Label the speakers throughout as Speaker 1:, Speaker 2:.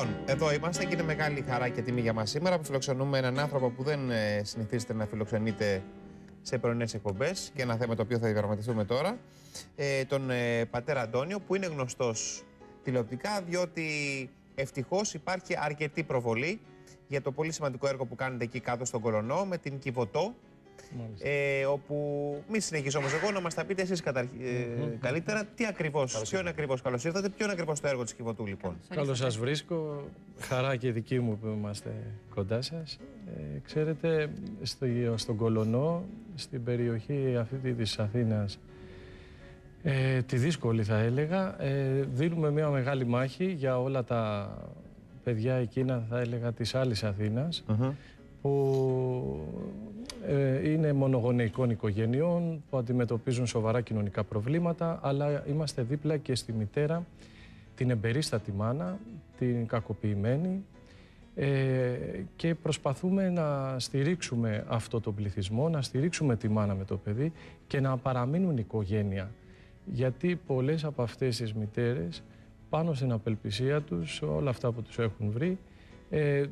Speaker 1: Λοιπόν, εδώ είμαστε και είναι μεγάλη χαρά και τιμή για μας σήμερα που φιλοξενούμε έναν άνθρωπο που δεν ε, συνηθίζεται να φιλοξενείται σε πρωινές εκπομπές και ένα θέμα το οποίο θα διαδραματιστούμε τώρα. Ε, τον ε, πατέρα Αντώνιο, που είναι γνωστός τηλεοπτικά, διότι ευτυχώς υπάρχει αρκετή προβολή για το πολύ σημαντικό έργο που κάνετε εκεί κάτω στον Κολονό με την Κιβωτό. Ε, όπου μη συνεχίσω όμως εγώ να μας τα πείτε εσείς ε, καλύτερα τι ακριβώς, ποιο είναι ακριβώς. Καλώς ήρθατε, ποιο είναι ακριβώς το έργο της Κιβωτού, λοιπόν;
Speaker 2: Καλώς σας βρίσκω. Χαρά και δική μου που είμαστε κοντά σας. Ε, ξέρετε, στο, στον Κολονό, στην περιοχή αυτή τη Αθήνας, ε, τη δύσκολη θα έλεγα, ε, δίνουμε μια μεγάλη μάχη για όλα τα παιδιά εκείνα, θα έλεγα, της άλλης Αθήνας, που ε, είναι μονογονεϊκών οικογενειών που αντιμετωπίζουν σοβαρά κοινωνικά προβλήματα, αλλά είμαστε δίπλα και στη μητέρα, την εμπερίστατη μάνα, την κακοποιημένη ε, και προσπαθούμε να στηρίξουμε αυτό το πληθυσμό, να στηρίξουμε τη μάνα με το παιδί και να παραμείνουν οικογένεια. Γιατί πολλές από αυτές τις μητέρες πάνω στην απελπισία τους, όλα αυτά που τους έχουν βρει, ε,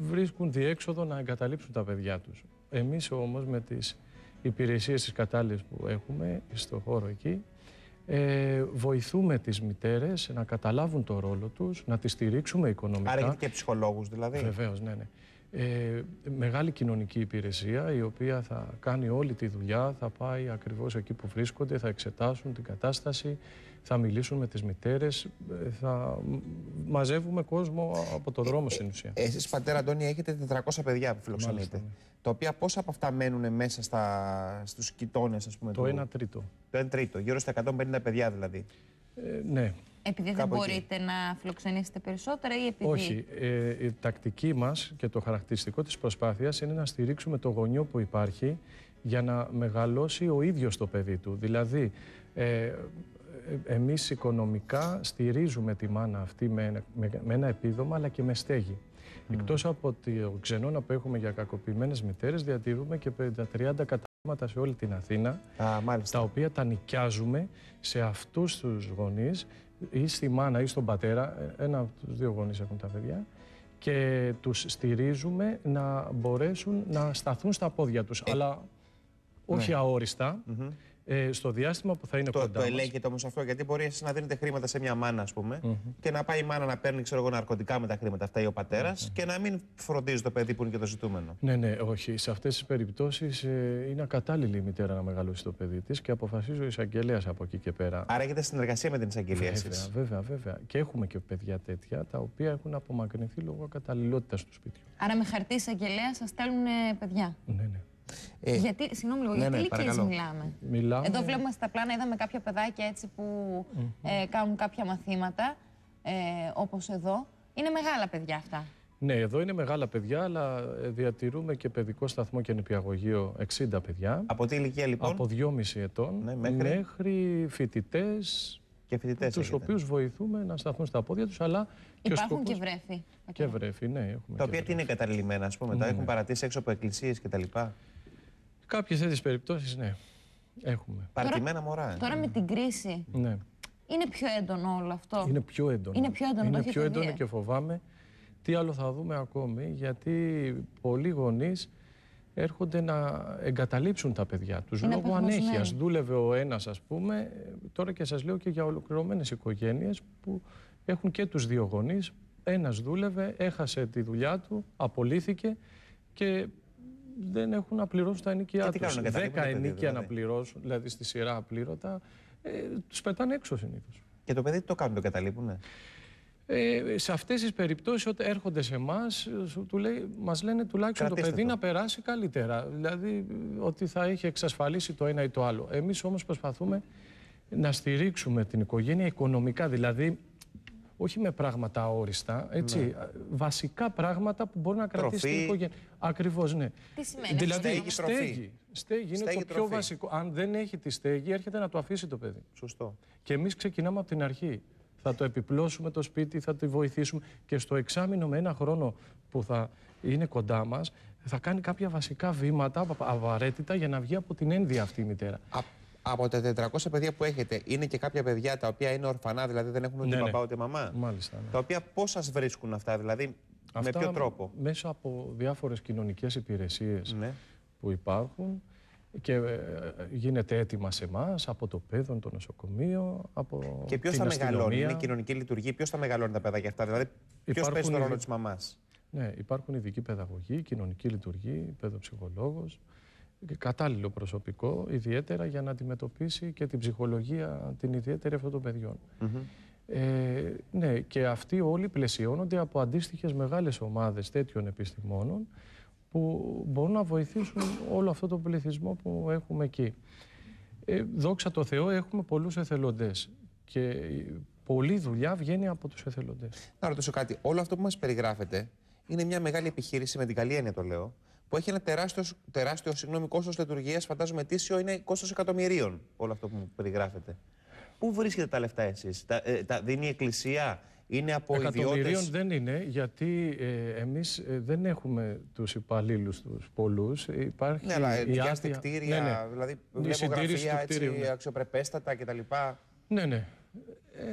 Speaker 2: βρίσκουν διέξοδο να εγκαταλείψουν τα παιδιά τους. Εμείς όμως με τις υπηρεσίες της κατάλληλες που έχουμε στο χώρο εκεί, ε, βοηθούμε τις μητέρες να καταλάβουν το ρόλο τους, να τις στηρίξουμε οικονομικά.
Speaker 1: Άρα έχετε και ψυχολόγους δηλαδή.
Speaker 2: Βεβαίως, ναι, ναι. Ε, μεγάλη κοινωνική υπηρεσία η οποία θα κάνει όλη τη δουλειά, θα πάει ακριβώς εκεί που βρίσκονται, θα εξετάσουν την κατάσταση, θα μιλήσουν με τις μητέρες, ε, θα μαζεύουμε κόσμο από το δρόμο στην ουσία.
Speaker 1: Ε, εσείς πατέρα Αντώνη έχετε 400 παιδιά που φιλοξενείτε, ναι. τα οποία πόσα από αυτά μένουν μέσα στα, στους κοιτώνες ας πούμε.
Speaker 2: Το 1 τρίτο.
Speaker 1: Το 1 τρίτο, γύρω στα 150 παιδιά δηλαδή.
Speaker 2: Ε, ναι.
Speaker 3: Επειδή δεν μπορείτε να φιλοξενήσετε περισσότερα ή επειδή...
Speaker 2: Όχι. Ε, η τακτική μας και το χαρακτηριστικό της προσπάθειας είναι να στηρίξουμε το γονιό που υπάρχει για να μεγαλώσει ο ίδιος το παιδί του. Δηλαδή, ε, εμείς οικονομικά στηρίζουμε τη μάνα αυτή με, με, ένα επίδομα αλλά και με στέγη. Mm. Εκτός από το ξενώνα που έχουμε για κακοποιημένες μητέρες, διατηρούμε και 50-30 καταστήματα σε όλη την Αθήνα, τα οποία τα νοικιάζουμε σε αυτούς τους γονείς ή στη μάνα ή στον πατέρα, ε, ένα από τους δύο γονείς έχουν τα παιδιά, και τους στηρίζουμε να μπορέσουν να σταθούν στα πόδια τους, ε, αλλά όχι ναι. αόριστα ε, στο διάστημα που θα είναι
Speaker 1: το,
Speaker 2: κοντά
Speaker 1: Το ελέγχεται όμως αυτό, γιατί μπορεί εσείς να δίνετε χρήματα σε μια μάνα, ας πούμε, και να πάει η μάνα να παίρνει ξέρω εγώ, ναρκωτικά με τα χρήματα αυτά ή ο πατέρας και να μην φροντίζει το παιδί που είναι και το ζητούμενο.
Speaker 2: Ναι, ναι, όχι. Σε αυτές τις περιπτώσεις ε, είναι ακατάλληλη η μητέρα να μεγαλώσει το παιδί της και αποφασίζει ο εισαγγελέας από εκεί και πέρα.
Speaker 1: Άρα έχετε συνεργασία με την εισαγγελία
Speaker 2: Βέβαια, βέβαια, βέβαια. Και έχουμε και παιδιά τέτοια τα οποία έχουν απομακρυνθεί λόγω ακαταλληλότητα του σπιτιού.
Speaker 3: Άρα με χαρτί εισαγγελέα σας στέλνουν παιδιά.
Speaker 2: Ναι, ναι.
Speaker 3: Ε, γιατί, συγγνώμη λίγο, ναι, γιατί ναι, ηλικίες μιλάμε;
Speaker 2: μιλάμε.
Speaker 3: Εδώ βλέπουμε στα πλάνα, είδαμε κάποια παιδάκια έτσι που ε, κάνουν κάποια μαθήματα, ε, όπως εδώ. Είναι μεγάλα παιδιά αυτά.
Speaker 2: Ναι, εδώ είναι μεγάλα παιδιά, αλλά ε, διατηρούμε και παιδικό σταθμό και νηπιαγωγείο 60 παιδιά.
Speaker 1: Από τι ηλικία λοιπόν;
Speaker 2: Από 2,5 ετών ναι, μέχρι, μέχρι φοιτητές.
Speaker 1: Και φοιτητές.
Speaker 2: Τους οποίους βοηθούμε να σταθούν στα πόδια τους, αλλά.
Speaker 3: Υπάρχουν και, σκοπός... και βρέφη.
Speaker 2: Και βρέφη, ναι. Έχουμε
Speaker 1: τα οποία τι είναι εγκαταλειμμένα, ας πούμε. Τα έχουν παρατήσει έξω από εκκλησίες κτλ.
Speaker 2: Κάποιες τέτοιες περιπτώσεις, ναι. Έχουμε.
Speaker 1: Παρτιμένα μωρά.
Speaker 3: Τώρα με την κρίση.
Speaker 2: Ναι.
Speaker 3: Είναι πιο έντονο όλο αυτό;
Speaker 2: Είναι πιο έντονο.
Speaker 3: Είναι πιο έντονο,
Speaker 2: Είναι πιο έντονο και φοβάμαι τι άλλο θα δούμε ακόμη, γιατί πολλοί γονείς έρχονται να εγκαταλείψουν τα παιδιά τους λόγω ανέχειας. Ναι. Δούλευε ο ένας, ας πούμε, τώρα και σας λέω και για ολοκληρωμένες οικογένειες που έχουν και τους δύο γονείς. Ένας δούλευε, έχασε τη δουλειά του, απολύθηκε και δεν έχουν να πληρώσουν τα ενοικιά τους. Δέκα ενίκια δηλαδή. να πληρώσουν, δηλαδή στη σειρά απλήρωτα, ε, τους πετάνε έξω συνήθως.
Speaker 1: Και το παιδί τι το κάνουν, το καταλείπουν. Ναι.
Speaker 2: Ε, σε αυτές τις περιπτώσεις, όταν έρχονται σε εμάς, μας λένε τουλάχιστον το παιδί να περάσει καλύτερα. Δηλαδή ότι θα έχει εξασφαλίσει το ένα ή το άλλο. Εμείς όμως προσπαθούμε να στηρίξουμε την οικογένεια οικονομικά. Δηλαδή όχι με πράγματα αόριστα, έτσι, ναι. βασικά πράγματα που μπορεί να κρατήσει την οικογένεια. Ακριβώς, ναι.
Speaker 3: Τι σημαίνει
Speaker 2: δηλαδή, στέγη, στέγη. Στέγη είναι το πιο βασικό. Αν δεν έχει τη στέγη, έρχεται να το αφήσει το παιδί.
Speaker 1: Σωστό.
Speaker 2: Και εμείς ξεκινάμε από την αρχή. Θα το επιπλώσουμε το σπίτι, θα τη βοηθήσουμε και στο εξάμεινο με ένα χρόνο που θα είναι κοντά μας, θα κάνει κάποια βασικά βήματα απαραίτητα για να βγει από την ένδυα αυτή η μητέρα.
Speaker 1: Από τα 400 παιδιά που έχετε, είναι και κάποια παιδιά τα οποία είναι ορφανά, δηλαδή δεν έχουν ούτε
Speaker 2: Ναι, ναι.
Speaker 1: παπά ούτε μαμά;
Speaker 2: Μάλιστα. ναι.
Speaker 1: Τα οποία πώς σας βρίσκουν αυτά, δηλαδή
Speaker 2: Αυτά
Speaker 1: με ποιο τρόπο;
Speaker 2: Μέσα από διάφορες κοινωνικές υπηρεσίες
Speaker 1: Ναι.
Speaker 2: που υπάρχουν και ε, γίνεται έτοιμα σε εμάς από το παιδόν, το νοσοκομείο, από
Speaker 1: Και ποιος
Speaker 2: την
Speaker 1: θα μεγαλώνει,
Speaker 2: αστυνομία.
Speaker 1: είναι η κοινωνική λειτουργία, ποιος θα μεγαλώνει τα παιδάκια αυτά, δηλαδή ποιος
Speaker 2: Υπάρχουν
Speaker 1: παίζει τον ρόλο
Speaker 2: ειδι-
Speaker 1: της μαμάς;
Speaker 2: Ναι, υπάρχουν ειδικοί παιδαγωγοί, κοινωνική λειτουργή, παιδοψυχολόγος και κατάλληλο προσωπικό, ιδιαίτερα για να αντιμετωπίσει και την ψυχολογία την ιδιαίτερη αυτών των παιδιών. Ε, ναι, και αυτοί όλοι πλαισιώνονται από αντίστοιχες μεγάλες ομάδες τέτοιων επιστημόνων που μπορούν να βοηθήσουν όλο αυτό το πληθυσμό που έχουμε εκεί. Ε, δόξα τω Θεώ έχουμε πολλούς εθελοντές και η- πολλή δουλειά βγαίνει από τους εθελοντές.
Speaker 1: Να ρωτήσω κάτι. Όλο αυτό που μας περιγράφετε είναι μια μεγάλη επιχείρηση, με την καλή έννοια το λέω, που έχει ένα τεράστιο, τεράστιο συγγνώμη, κόστος λειτουργίας. Φαντάζομαι ετήσιο είναι κόστος εκατομμυρίων. Όλο αυτό που μου περιγράφετε. Πού βρίσκετε τα λεφτά εσείς, τα, ε, τα δίνει η Εκκλησία, είναι από
Speaker 2: Εκατομμυρίων
Speaker 1: ιδιώτες.
Speaker 2: δεν είναι, γιατί ε, εμείς ε, δεν έχουμε τους υπαλλήλους τους πολλούς. Υπάρχει
Speaker 1: Ναι, αλλά
Speaker 2: η
Speaker 1: νοικιάστε
Speaker 2: άδεια-
Speaker 1: κτίρια,
Speaker 2: Ναι, ναι.
Speaker 1: δηλαδή
Speaker 2: Η
Speaker 1: βλέπω
Speaker 2: συντήρηση
Speaker 1: γραφεία
Speaker 2: του κτίριου,
Speaker 1: έτσι,
Speaker 2: ναι.
Speaker 1: αξιοπρεπέστατα κτλ.
Speaker 2: Ναι, ναι. Ε,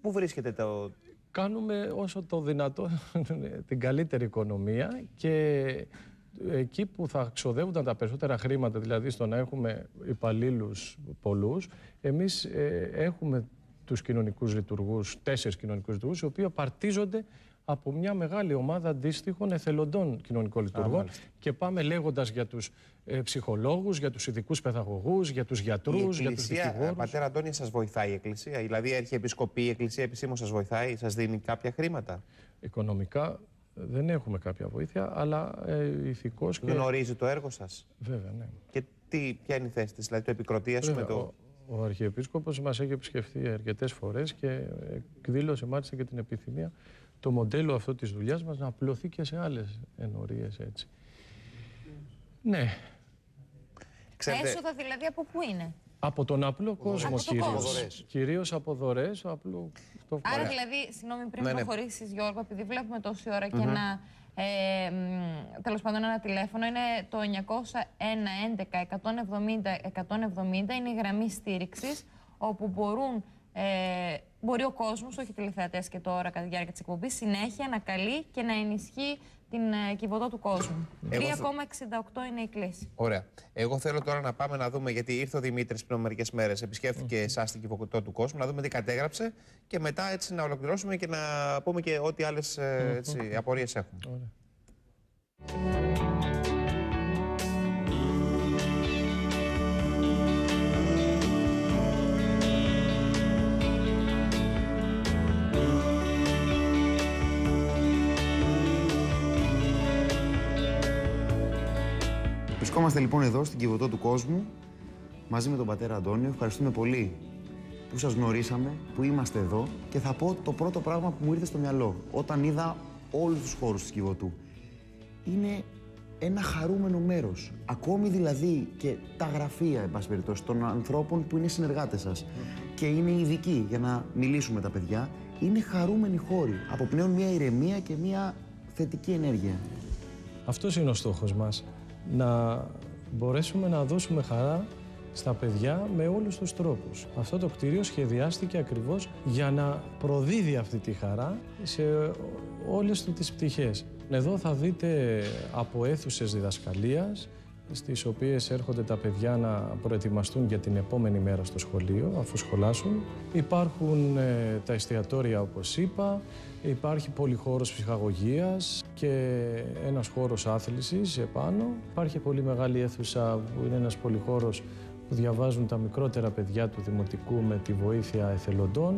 Speaker 1: Πού βρίσκεται το.
Speaker 2: κάνουμε όσο το δυνατό την καλύτερη οικονομία και εκεί που θα ξοδεύονταν τα περισσότερα χρήματα, δηλαδή στο να έχουμε υπαλλήλους πολλούς, εμείς ε, έχουμε τους κοινωνικούς λειτουργούς, τέσσερις κοινωνικούς λειτουργούς, οι οποίοι απαρτίζονται από μια μεγάλη ομάδα αντίστοιχων εθελοντών κοινωνικών λειτουργών και πάμε λέγοντας για τους ε, ψυχολόγους, για τους ειδικούς παιδαγωγούς, για τους
Speaker 1: Η
Speaker 2: γιατρούς, για τους
Speaker 1: Εκκλησία, ε,
Speaker 2: δικηγόρους.
Speaker 1: πατέρα Αντώνη, σας βοηθάει η Εκκλησία; Δηλαδή, έρχεται η Επισκοπή, η Εκκλησία επισήμως σας βοηθάει, σας δίνει κάποια χρήματα;
Speaker 2: Οικονομικά δεν έχουμε κάποια βοήθεια, αλλά ε, ηθικώς και...
Speaker 1: Γνωρίζει το έργο σας;
Speaker 2: Βέβαια, ναι.
Speaker 1: Και τι, ποια είναι η θέση της, δηλαδή το επικροτεί, ας πούμε,
Speaker 2: Βέβαια,
Speaker 1: το.
Speaker 2: ο, ο Αρχιεπίσκοπος μας έχει επισκεφθεί αρκετές φορές και εκδήλωσε μάλιστα και την επιθυμία το μοντέλο αυτό της δουλειάς μας να απλωθεί και σε άλλες ενορίες έτσι. Ναι,
Speaker 3: Τα
Speaker 1: Ξέρετε,
Speaker 3: έσοδα δηλαδή από πού είναι;
Speaker 2: Από τον απλό κόσμο
Speaker 3: Από το
Speaker 2: κυρίως.
Speaker 3: κόσμο.
Speaker 2: Κυρίως από δωρές, απλό... Το...
Speaker 3: Άρα δηλαδή, συγγνώμη, πριν
Speaker 1: Ναι, ναι.
Speaker 3: προχωρήσεις, Γιώργο, επειδή βλέπουμε τόση ώρα και ένα. Ε, μ, τέλος πάντων, ένα τηλέφωνο είναι το 901 11 170 170 είναι η γραμμή στήριξης όπου μπορούν, ε, μπορεί ο κόσμος, όχι οι τηλεθεατές και τώρα κατά τη διάρκεια της εκπομπής, συνέχεια να καλεί και να ενισχύει την ε, κυβωτό του κόσμου. 3,68
Speaker 1: Εγώ θα-
Speaker 3: είναι η κλίση.
Speaker 1: Ωραία. Εγώ θέλω τώρα να πάμε να δούμε, γιατί ήρθε ο Δημήτρης πριν μερικές μέρες, επισκέφθηκε εσάς στην κυβωτό του κόσμου, να δούμε τι κατέγραψε και μετά έτσι να ολοκληρώσουμε και να πούμε και ό,τι άλλες απορίες έχουμε.
Speaker 2: Ωραία.
Speaker 4: Βρισκόμαστε λοιπόν εδώ στην Κιβωτό του Κόσμου μαζί με τον πατέρα Αντώνιο. Ευχαριστούμε πολύ που σας γνωρίσαμε, που είμαστε εδώ και θα πω το πρώτο πράγμα που μου ήρθε στο μυαλό όταν είδα όλους τους χώρους της Κιβωτού. Είναι ένα χαρούμενο μέρος. Ακόμη δηλαδή και τα γραφεία, εν πάση περιπτώσει, των ανθρώπων που είναι συνεργάτες σας και είναι ειδικοί για να μιλήσουμε με τα παιδιά, είναι χαρούμενοι χώροι. Αποπνέουν μια ηρεμία και μια θετική ενέργεια.
Speaker 2: Αυτός είναι ο στόχος μας. Να μπορέσουμε να δώσουμε χαρά στα παιδιά με όλους τους τρόπους. Αυτό το κτίριο σχεδιάστηκε ακριβώς για να προδίδει αυτή τη χαρά σε όλες του τις πτυχές. Εδώ θα δείτε από αίθουσες διδασκαλίας, στις οποίες έρχονται τα παιδιά να προετοιμαστούν για την επόμενη μέρα στο σχολείο, αφού σχολάσουν. Υπάρχουν ε, τα εστιατόρια, όπως είπα, υπάρχει πολυχώρος ψυχαγωγίας και ένας χώρος άθλησης επάνω. Υπάρχει πολύ μεγάλη αίθουσα που είναι ένας πολυχώρος που διαβάζουν τα μικρότερα παιδιά του Δημοτικού με τη βοήθεια εθελοντών.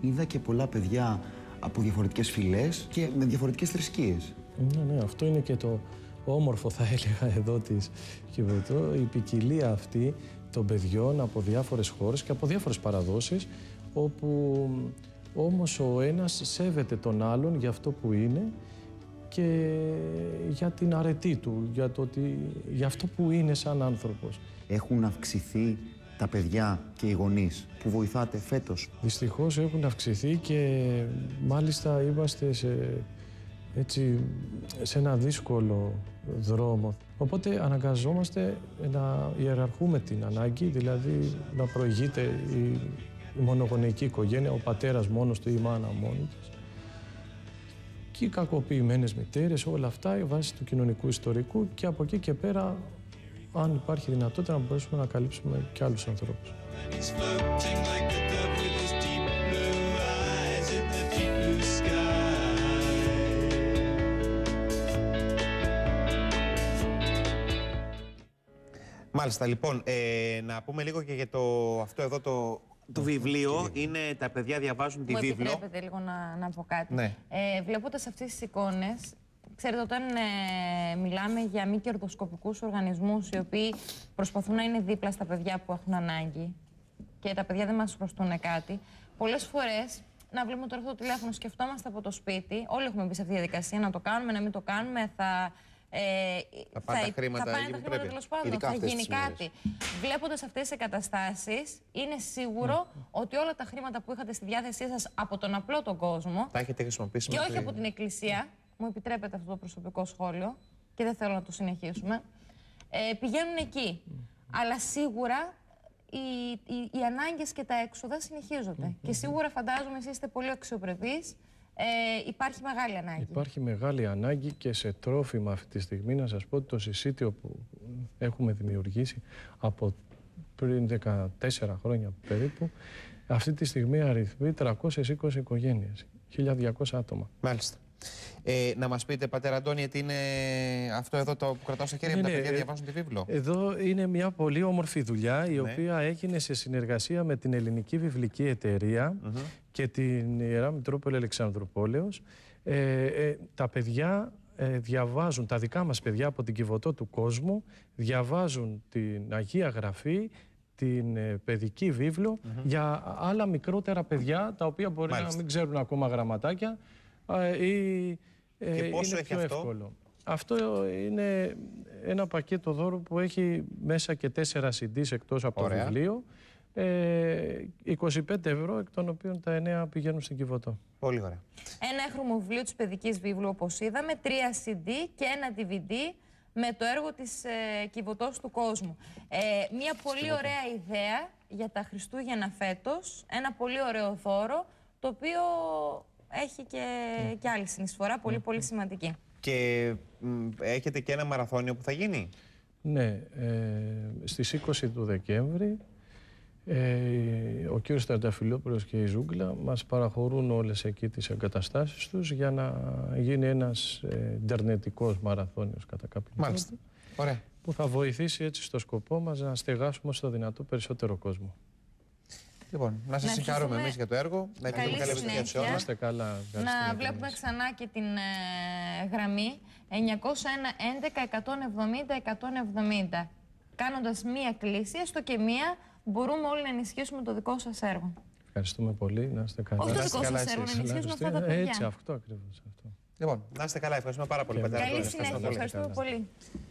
Speaker 4: Είδα και πολλά παιδιά από διαφορετικές φυλές και με διαφορετικές θρησκείες.
Speaker 2: Ναι, ναι, αυτό είναι και το όμορφο θα έλεγα εδώ της Κιβωτό, η ποικιλία αυτή των παιδιών από διάφορες χώρες και από διάφορες παραδόσεις, όπου όμως ο ένας σέβεται τον άλλον για αυτό που είναι και για την αρετή του, για, το ότι, για αυτό που είναι σαν άνθρωπος.
Speaker 4: Έχουν αυξηθεί τα παιδιά και οι γονείς που βοηθάτε φέτος;
Speaker 2: Δυστυχώς έχουν αυξηθεί και μάλιστα είμαστε σε, έτσι, σε ένα δύσκολο δρόμο. Οπότε αναγκαζόμαστε να ιεραρχούμε την ανάγκη, δηλαδή να προηγείται η, η μονογονεϊκή οικογένεια, ο πατέρας μόνος του ή η μάνα μόνη της. Και οι κακοποιημένες μητέρες, όλα αυτά η βάση του κοινωνικού ιστορικού και από εκεί και πέρα, αν υπάρχει δυνατότητα, να μπορέσουμε να καλύψουμε και άλλους ανθρώπους.
Speaker 1: Μάλιστα, λοιπόν, ε, να πούμε λίγο και για το, αυτό εδώ το, το βιβλίο. Είναι τα παιδιά διαβάζουν τη
Speaker 3: Μου
Speaker 1: βίβλο.
Speaker 3: επιτρέπετε λίγο να, να πω κάτι.
Speaker 1: Ναι.
Speaker 3: Ε, βλέποντας αυτές τις εικόνες, ξέρετε, όταν ε, μιλάμε για μη κερδοσκοπικούς οργανισμούς οι οποίοι προσπαθούν να είναι δίπλα στα παιδιά που έχουν ανάγκη και τα παιδιά δεν μας χρωστούν κάτι, πολλές φορές να βλέπουμε τώρα αυτό το τηλέφωνο, σκεφτόμαστε από το σπίτι, όλοι έχουμε μπει σε αυτή τη διαδικασία, να το κάνουμε, να μην το κάνουμε, θα... Ε,
Speaker 1: Θα πάνε τα χρήματα
Speaker 3: θα πάνε
Speaker 1: εκεί
Speaker 3: τα
Speaker 1: που
Speaker 3: χρήματα
Speaker 1: πρέπει.
Speaker 3: τέλος πάντων,
Speaker 4: Ειδικά
Speaker 3: θα
Speaker 4: αυτές
Speaker 3: γίνει
Speaker 4: τις μέρες.
Speaker 3: κάτι. Βλέποντας αυτές τις εγκαταστάσεις, είναι σίγουρο ότι όλα τα χρήματα που είχατε στη διάθεσή σας από τον απλό τον κόσμο
Speaker 1: Τα έχετε χρησιμοποιήσει
Speaker 3: και όχι
Speaker 1: μέχρι-
Speaker 3: από την Εκκλησία, μου επιτρέπετε αυτό το προσωπικό σχόλιο και δεν θέλω να το συνεχίσουμε, ε, πηγαίνουν εκεί. Αλλά σίγουρα οι, οι, οι ανάγκες και τα έξοδα συνεχίζονται. Και σίγουρα φαντάζομαι εσείς είστε πολύ αξιοπρεπείς, ε, υπάρχει μεγάλη ανάγκη.
Speaker 2: Υπάρχει μεγάλη ανάγκη και σε τρόφιμα αυτή τη στιγμή. Να σας πω ότι το συσίτιο που έχουμε δημιουργήσει από πριν 14 χρόνια περίπου, αυτή τη στιγμή αριθμεί 320 οικογένειες, 1.200 άτομα.
Speaker 1: Μάλιστα. Ε, να μας πείτε, πατέρα Αντώνη, τι είναι αυτό εδώ το που κρατάω στα χέρια μου,
Speaker 2: Ναι,
Speaker 1: τα
Speaker 2: ναι,
Speaker 1: παιδιά
Speaker 2: ε,
Speaker 1: διαβάζουν τη βίβλο.
Speaker 2: Εδώ είναι μια πολύ όμορφη δουλειά η
Speaker 1: Ναι.
Speaker 2: οποία έγινε σε συνεργασία με την Ελληνική Βιβλική Εταιρεία και την Ιερά Μητρόπολη Αλεξανδροπόλεως. Ε, ε, τα παιδιά ε, διαβάζουν, τα δικά μας παιδιά από την Κιβωτό του κόσμου, διαβάζουν την Αγία Γραφή, την ε, παιδική βίβλο για άλλα μικρότερα παιδιά τα οποία μπορεί
Speaker 1: Μάλιστα.
Speaker 2: να μην ξέρουν ακόμα γραμματάκια ε, ή ε,
Speaker 1: Και πόσο
Speaker 2: είναι
Speaker 1: έχει
Speaker 2: πιο
Speaker 1: αυτό;
Speaker 2: εύκολο. Αυτό είναι ένα πακέτο δώρου που έχει μέσα και τέσσερα CDs εκτός από
Speaker 1: Ωραία.
Speaker 2: το βιβλίο. Ε, 25 ευρώ, εκ των οποίων τα 9 πηγαίνουν στην Κιβωτό.
Speaker 1: Πολύ ωραία.
Speaker 3: Ένα έχρωμο βιβλίο της παιδικής βίβλου, όπως είδαμε, τρία CD και ένα DVD με το έργο της ε, Κιβωτός του κόσμου. Ε, μια πολύ ωραία ιδέα για τα Χριστούγεννα φέτος, ένα πολύ ωραίο δώρο, το οποίο έχει και, και άλλη συνεισφορά, πολύ πολύ σημαντική.
Speaker 1: Και μ, έχετε και ένα μαραθώνιο που θα γίνει;
Speaker 2: Ναι, ε, στις 20 του Δεκέμβρη ε, ο κύριος Τανταφυλόπουλος και η Ζούγκλα μας παραχωρούν όλες εκεί τις εγκαταστάσεις τους για να γίνει ένας ε, ντερνετικός μαραθώνιος κατά κάποιο
Speaker 1: Μάλιστα.
Speaker 2: τρόπο,
Speaker 1: Ωραία.
Speaker 2: που θα βοηθήσει έτσι στο σκοπό μας να στεγάσουμε όσο το δυνατό περισσότερο κόσμο.
Speaker 1: Λοιπόν, να σας
Speaker 3: Να
Speaker 1: συγχαρούμε
Speaker 3: ευχηθούμε
Speaker 1: εμείς για το έργο. Να
Speaker 3: καλή
Speaker 1: ευχηθούμε καλή επιτυχία σε
Speaker 3: συνέχεια.
Speaker 1: όλα.
Speaker 2: Είστε καλά. ευχαριστούμε
Speaker 3: Να
Speaker 2: και
Speaker 3: βλέπουμε
Speaker 2: εμείς.
Speaker 3: ξανά και την ε, γραμμή 901 11 170 170. Κάνοντας μία κλίση, έστω και μία, μπορούμε όλοι να ενισχύσουμε το δικό σας έργο.
Speaker 2: Ευχαριστούμε πολύ. Να είστε καλά.
Speaker 3: Όχι το
Speaker 1: Να είστε
Speaker 3: δικό
Speaker 1: καλά
Speaker 3: σας έργο, να
Speaker 1: εσείς.
Speaker 3: ενισχύσουμε αυτά τα
Speaker 2: Έτσι,
Speaker 3: παιδιά.
Speaker 2: αυτό ακριβώς. Αυτό.
Speaker 1: Λοιπόν, να είστε καλά. Ευχαριστούμε πάρα πολύ,
Speaker 2: Και
Speaker 1: πατέρα.
Speaker 3: Καλή
Speaker 1: Αντώνη.
Speaker 3: συνέχεια.
Speaker 1: Ευχαριστούμε πολύ.
Speaker 3: Ευχαριστούμε πολύ.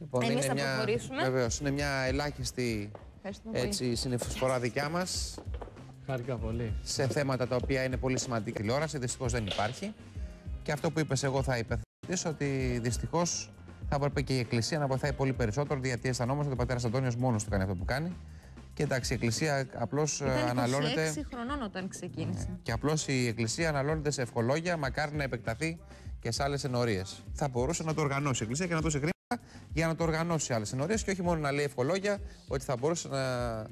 Speaker 1: Λοιπόν,
Speaker 3: Εμείς
Speaker 1: είναι
Speaker 3: θα
Speaker 1: μια-
Speaker 3: προχωρήσουμε.
Speaker 1: Βεβαίως, είναι μια ελάχιστη
Speaker 3: Ευχαριστούμε πολύ.
Speaker 1: έτσι, συνεισφορά δικιά μας
Speaker 2: Χάρηκα πολύ.
Speaker 1: σε θέματα τα οποία είναι πολύ σημαντική τηλεόραση. Δυστυχώς δεν υπάρχει. Και αυτό που είπες, εγώ θα υπενθυμίσω ότι δυστυχώς θα έπρεπε και η Εκκλησία να βοηθάει πολύ περισσότερο, γιατί αισθανόμαστε ότι ο πατέρας Αντώνιος μόνος του κάνει αυτό που κάνει. Και εντάξει, η Εκκλησία απλώς
Speaker 3: Ήταν
Speaker 1: αναλώνεται.
Speaker 3: 26 χρονών όταν ξεκίνησε.
Speaker 1: Και απλώς η Εκκλησία αναλώνεται σε ευχολόγια, μακάρι να επεκταθεί και σε άλλες ενορίες. Θα μπορούσε να το οργανώσει η Εκκλησία και να δώσει χρήματα για να το οργανώσει σε άλλες ενορίες και όχι μόνο να λέει ευχολόγια ότι θα μπορούσε να